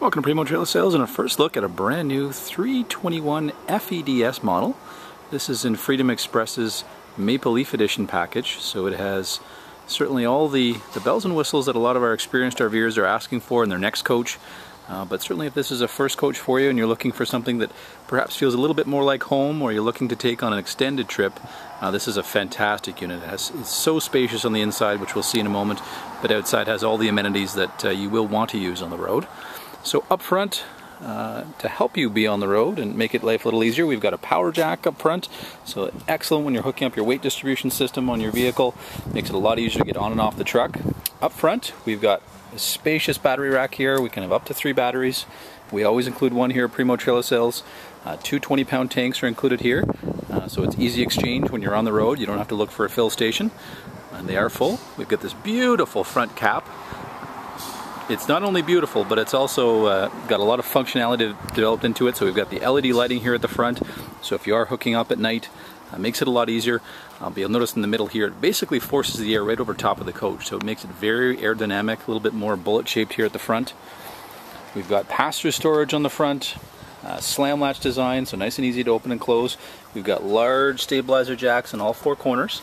Welcome to Primo Trailer Sales and a first look at a brand new 321 FEDS model. This is in Freedom Express's Maple Leaf Edition package, so it has certainly all the, the bells and whistles that a lot of our experienced RVers are asking for in their next coach. Uh, but certainly if this is a first coach for you and you're looking for something that perhaps feels a little bit more like home or you're looking to take on an extended trip, uh, this is a fantastic unit. It has, it's so spacious on the inside, which we'll see in a moment, but outside has all the amenities that uh, you will want to use on the road. So up front, uh, to help you be on the road and make it life a little easier, we've got a power jack up front. So excellent when you're hooking up your weight distribution system on your vehicle. Makes it a lot easier to get on and off the truck. Up front, we've got a spacious battery rack here. We can have up to three batteries. We always include one here Primo Sales. Uh, two 20 pound tanks are included here. Uh, so it's easy exchange when you're on the road. You don't have to look for a fill station. And they are full. We've got this beautiful front cap it's not only beautiful, but it's also uh, got a lot of functionality developed into it. So we've got the LED lighting here at the front. So if you are hooking up at night, uh, makes it a lot easier. Uh, but you'll notice in the middle here, it basically forces the air right over top of the coach. So it makes it very aerodynamic, a little bit more bullet shaped here at the front. We've got pass-through storage on the front, uh, slam latch design, so nice and easy to open and close. We've got large stabilizer jacks in all four corners.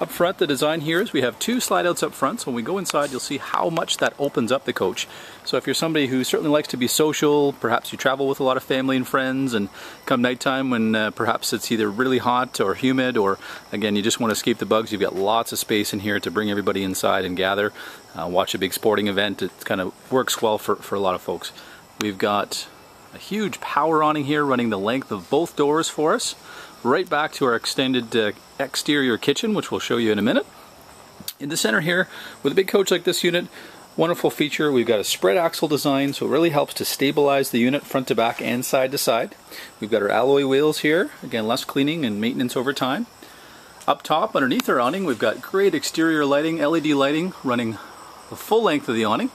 Up front, the design here is we have two slide outs up front, so when we go inside you'll see how much that opens up the coach. So if you're somebody who certainly likes to be social, perhaps you travel with a lot of family and friends, and come nighttime when uh, perhaps it's either really hot or humid, or again you just want to escape the bugs, you've got lots of space in here to bring everybody inside and gather, uh, watch a big sporting event. It kind of works well for, for a lot of folks. We've got a huge power awning here running the length of both doors for us right back to our extended uh, exterior kitchen, which we'll show you in a minute. In the center here, with a big coach like this unit, wonderful feature, we've got a spread axle design, so it really helps to stabilize the unit front to back and side to side. We've got our alloy wheels here, again less cleaning and maintenance over time. Up top, underneath our awning, we've got great exterior lighting, LED lighting running the full length of the awning.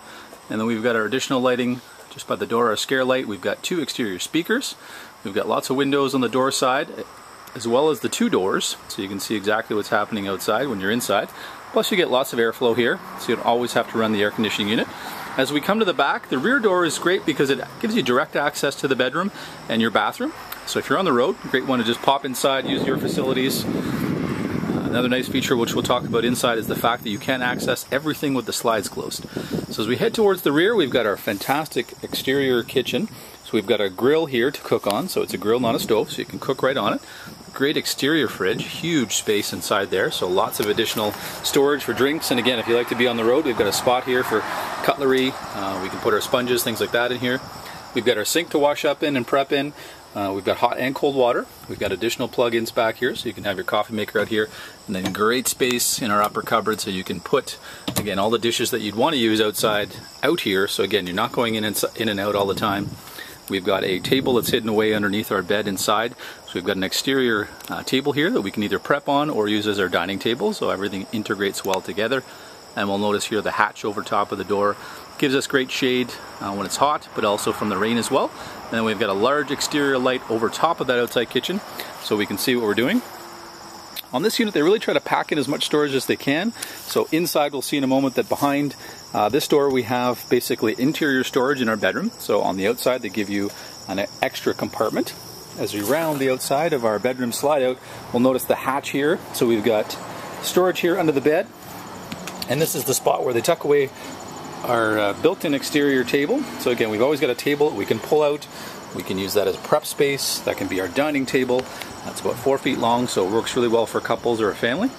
And then we've got our additional lighting just by the door, our scare light. We've got two exterior speakers. We've got lots of windows on the door side as well as the two doors so you can see exactly what's happening outside when you're inside. Plus you get lots of airflow here so you don't always have to run the air conditioning unit. As we come to the back, the rear door is great because it gives you direct access to the bedroom and your bathroom. So if you're on the road, great one to just pop inside, use your facilities. Uh, another nice feature which we'll talk about inside is the fact that you can access everything with the slides closed. So as we head towards the rear, we've got our fantastic exterior kitchen. So we've got a grill here to cook on, so it's a grill, not a stove, so you can cook right on it great exterior fridge, huge space inside there, so lots of additional storage for drinks. And again, if you like to be on the road, we've got a spot here for cutlery. Uh, we can put our sponges, things like that in here. We've got our sink to wash up in and prep in. Uh, we've got hot and cold water. We've got additional plug-ins back here, so you can have your coffee maker out here. And then great space in our upper cupboard, so you can put, again, all the dishes that you'd want to use outside out here. So again, you're not going in and, in and out all the time. We've got a table that's hidden away underneath our bed inside. So we've got an exterior uh, table here that we can either prep on or use as our dining table so everything integrates well together. And we'll notice here the hatch over top of the door gives us great shade uh, when it's hot, but also from the rain as well. And then we've got a large exterior light over top of that outside kitchen so we can see what we're doing. On this unit, they really try to pack in as much storage as they can. So inside, we'll see in a moment that behind uh, this door, we have basically interior storage in our bedroom. So on the outside, they give you an extra compartment. As we round the outside of our bedroom slide out, we'll notice the hatch here. So we've got storage here under the bed. And this is the spot where they tuck away our uh, built-in exterior table. So again, we've always got a table we can pull out. We can use that as prep space. That can be our dining table. That's about four feet long, so it works really well for couples or a family.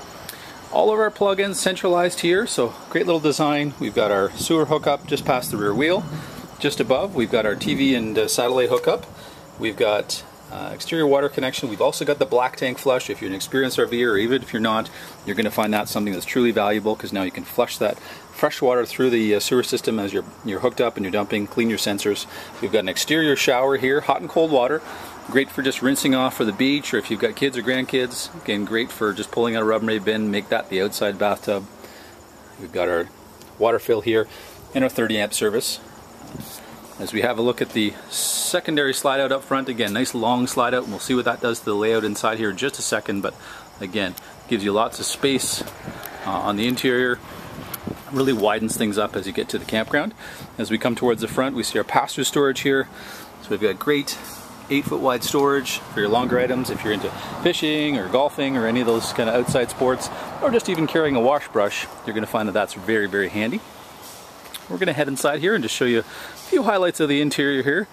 All of our plugins centralized here, so great little design. We've got our sewer hookup just past the rear wheel. Just above, we've got our TV and uh, satellite hookup. We've got uh, exterior water connection. We've also got the black tank flush. If you're an experienced RVer, or even if you're not, you're going to find that something that's truly valuable because now you can flush that fresh water through the uh, sewer system as you're, you're hooked up and you're dumping, clean your sensors. We've got an exterior shower here, hot and cold water. Great for just rinsing off for the beach or if you've got kids or grandkids. Again, great for just pulling out a Rubbermaid bin, make that the outside bathtub. We've got our water fill here and our 30 amp service. As we have a look at the secondary slide out up front, again, nice long slide out, and we'll see what that does to the layout inside here in just a second, but again, gives you lots of space uh, on the interior. really widens things up as you get to the campground. As we come towards the front, we see our pass-through storage here. So we've got great eight foot wide storage for your longer items if you're into fishing or golfing or any of those kind of outside sports or just even carrying a wash brush you're going to find that that's very very handy we're going to head inside here and just show you a few highlights of the interior here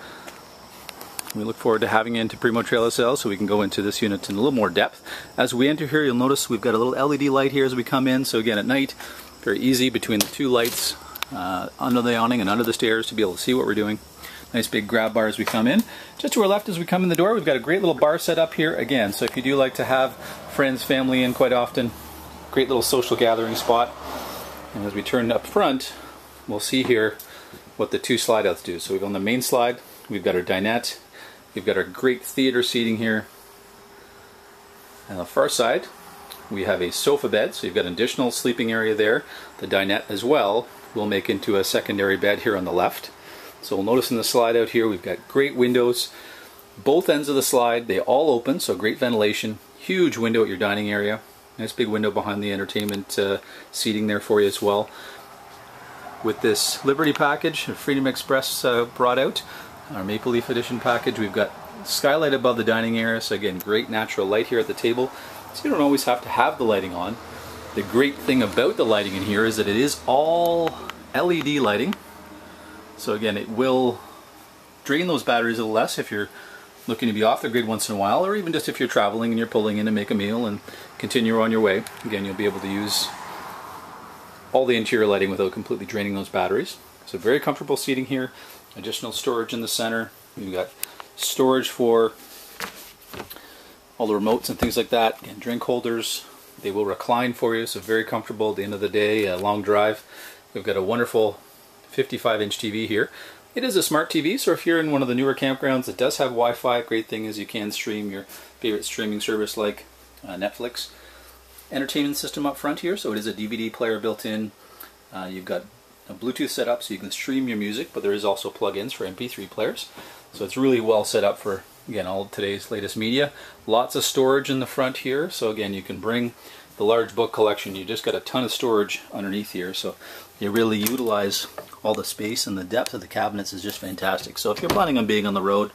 we look forward to having into Primo Trailer Sales so we can go into this unit in a little more depth. As we enter here, you'll notice we've got a little LED light here as we come in. So again, at night, very easy between the two lights uh, under the awning and under the stairs to be able to see what we're doing. Nice big grab bar as we come in. Just to our left as we come in the door, we've got a great little bar set up here again. So if you do like to have friends, family in quite often, great little social gathering spot. And as we turn up front, we'll see here what the two slide outs do. So we've on the main slide, we've got our dinette, we've got our great theater seating here. And the far side, we have a sofa bed, so you've got an additional sleeping area there. The dinette as well will make into a secondary bed here on the left. So we'll notice in the slide out here we've got great windows. Both ends of the slide, they all open, so great ventilation. Huge window at your dining area. Nice big window behind the entertainment uh, seating there for you as well. With this Liberty package, Freedom Express uh, brought out, our Maple Leaf Edition package, we've got skylight above the dining area, so again, great natural light here at the table. So you don't always have to have the lighting on. The great thing about the lighting in here is that it is all LED lighting, so again, it will drain those batteries a little less if you're looking to be off the grid once in a while, or even just if you're traveling and you're pulling in to make a meal and continue on your way. Again, you'll be able to use all the interior lighting without completely draining those batteries. So very comfortable seating here. Additional storage in the center. You've got storage for all the remotes and things like that. Again, drink holders. They will recline for you, so very comfortable at the end of the day, a long drive. We've got a wonderful 55 inch TV here. It is a smart TV, so if you're in one of the newer campgrounds that does have Wi-Fi, great thing is you can stream your favorite streaming service like uh, Netflix. Entertainment system up front here, so it is a DVD player built in. Uh, you've got a Bluetooth set up so you can stream your music, but there is also plugins for MP3 players. So it's really well set up for, again, all today's latest media. Lots of storage in the front here, so again, you can bring the large book collection. You just got a ton of storage underneath here, so you really utilize all the space and the depth of the cabinets is just fantastic. So if you're planning on being on the road,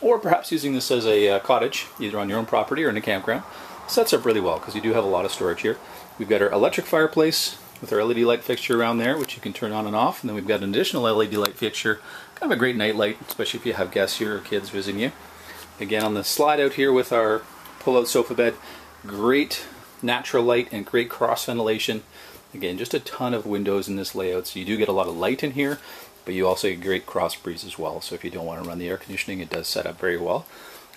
or perhaps using this as a uh, cottage, either on your own property or in a campground, sets up really well because you do have a lot of storage here. We've got our electric fireplace with our LED light fixture around there, which you can turn on and off. And then we've got an additional LED light fixture, kind of a great night light, especially if you have guests here or kids visiting you. Again, on the slide out here with our pull-out sofa bed, great natural light and great cross ventilation. Again, just a ton of windows in this layout, so you do get a lot of light in here, but you also get great cross breeze as well. So if you don't want to run the air conditioning, it does set up very well.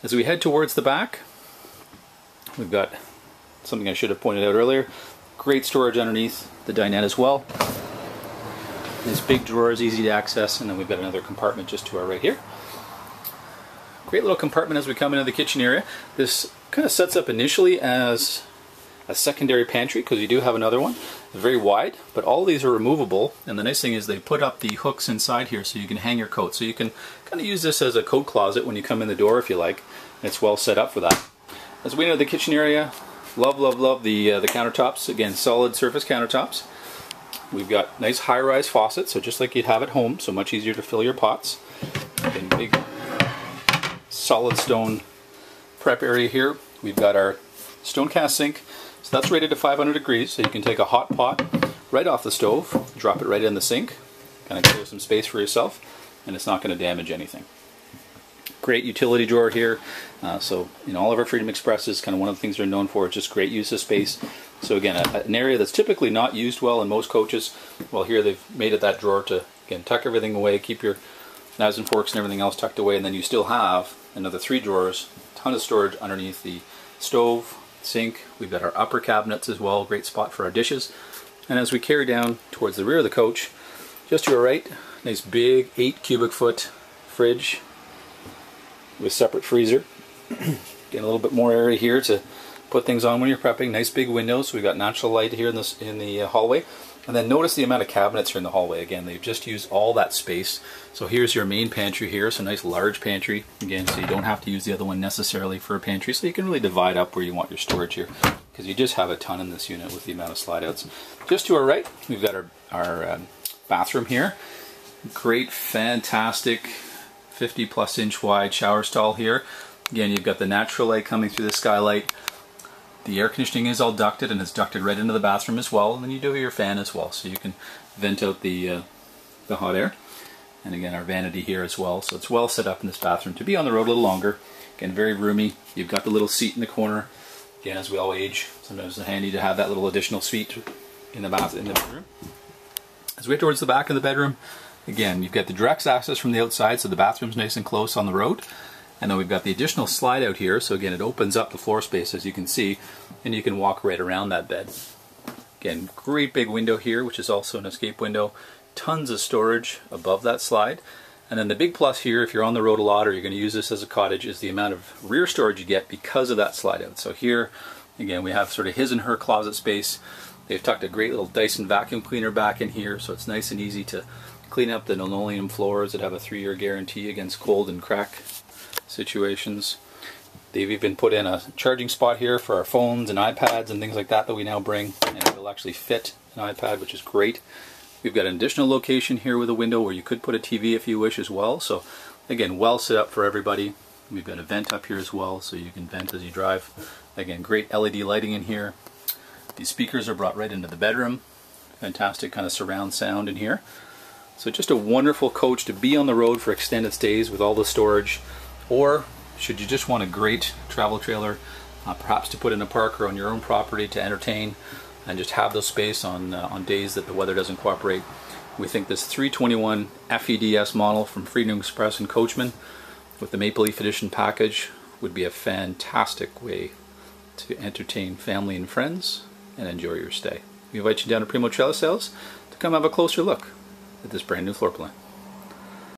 As we head towards the back, we've got something I should have pointed out earlier. Great storage underneath the dinette as well. This big drawer is easy to access, and then we've got another compartment just to our right here. Great little compartment as we come into the kitchen area. This kind of sets up initially as a secondary pantry because you do have another one. It's very wide, but all these are removable. And the nice thing is they put up the hooks inside here so you can hang your coat. So you can kind of use this as a coat closet when you come in the door if you like. It's well set up for that. As we know, the kitchen area, love, love, love the, uh, the countertops. Again, solid surface countertops. We've got nice high-rise faucets, so just like you'd have at home, so much easier to fill your pots. Big solid stone prep area here. We've got our stone cast sink so that's rated to 500 degrees, so you can take a hot pot right off the stove, drop it right in the sink, kind of clear some space for yourself, and it's not going to damage anything. Great utility drawer here. Uh, so in all of our Freedom Expresses, kind of one of the things they're known for is just great use of space. So again, a, an area that's typically not used well in most coaches. Well, here they've made it that drawer to again tuck everything away, keep your knives and forks and everything else tucked away, and then you still have another three drawers, ton of storage underneath the stove, sink. We've got our upper cabinets as well, great spot for our dishes. And as we carry down towards the rear of the coach, just to our right, nice big 8 cubic foot fridge with separate freezer. Getting a little bit more area here to put things on when you're prepping. Nice big windows, we've got natural light here in, this, in the uh, hallway. And then notice the amount of cabinets here in the hallway. Again, they've just used all that space. So here's your main pantry here. So nice large pantry. Again, so you don't have to use the other one necessarily for a pantry. So you can really divide up where you want your storage here because you just have a ton in this unit with the amount of slide outs. Just to our right, we've got our our um, bathroom here. Great, fantastic 50 plus inch wide shower stall here. Again, you've got the natural light coming through the skylight. The air conditioning is all ducted and it's ducted right into the bathroom as well. And then you do your fan as well, so you can vent out the, uh, the hot air. And again, our vanity here as well. So it's well set up in this bathroom to be on the road a little longer. Again, very roomy. You've got the little seat in the corner. Again, as we all age, sometimes it's handy to have that little additional seat in the bath in the bedroom. As we head towards the back of the bedroom, again, you've got the direct access from the outside, so the bathroom's nice and close on the road. And then we've got the additional slide out here, so again, it opens up the floor space as you can see, and you can walk right around that bed. Again, great big window here, which is also an escape window. Tons of storage above that slide. And then the big plus here, if you're on the road a lot or you're going to use this as a cottage, is the amount of rear storage you get because of that slide out. So here, again, we have sort of his and her closet space. They've tucked a great little Dyson vacuum cleaner back in here, so it's nice and easy to clean up the linoleum floors that have a three-year guarantee against cold and crack situations. They've even put in a charging spot here for our phones and iPads and things like that that we now bring, and it'll actually fit an iPad, which is great. We've got an additional location here with a window where you could put a TV if you wish as well. So again, well set up for everybody. We've got a vent up here as well, so you can vent as you drive. Again, great LED lighting in here. These speakers are brought right into the bedroom. Fantastic kind of surround sound in here. So just a wonderful coach to be on the road for extended stays with all the storage or should you just want a great travel trailer, uh, perhaps to put in a park or on your own property to entertain and just have the space on, uh, on days that the weather doesn't cooperate. We think this 321 FEDS model from Freedom Express and Coachmen with the Maple Leaf Edition package would be a fantastic way to entertain family and friends and enjoy your stay. We invite you down to Primo Trailer Sales to come have a closer look at this brand new floor plan.